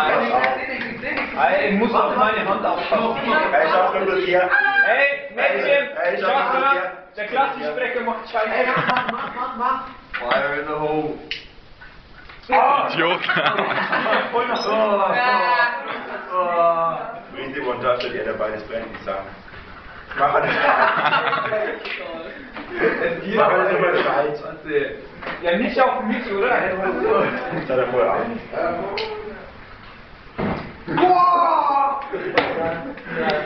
Ey, ich muss auf meine Hand aufpassen. Er ist auch nur hier. Ey, Mädchen, Ey, schau schau mal mal, hier. der Klassensprecher macht Scheiße. Fire in the hole. Idiot. Voll nach so. Richtig one touch, hat beides brennt, die sagen. Mach das. Mach das immer Scheiß. Ja, nicht auf mich, oder? Das hat er vorher auch. Wow! Yeah.